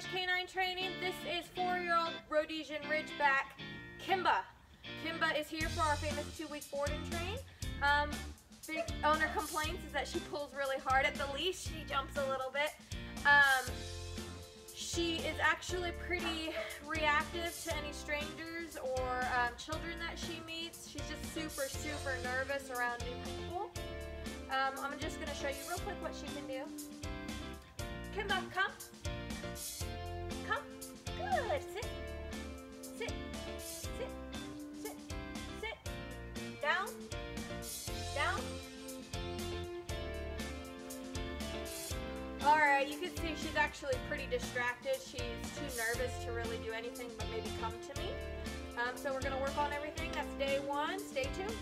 Canine Training. This is four-year-old Rhodesian Ridgeback Kymba. Kymba is here for our famous two-week board and train. Um, big owner complaints is that she pulls really hard at the leash. She jumps a little bit. Um, she is actually pretty reactive to any strangers or um, children that she meets. She's just super, super nervous around new people. Um, I'm just going to show you real quick what she can do. Kymba, come. Good. Sit. Sit. Sit. Sit. Sit. Down. Down. Alright, you can see she's actually pretty distracted. She's too nervous to really do anything but maybe come to me. Um, so we're going to work on everything. That's day one. Stay tuned.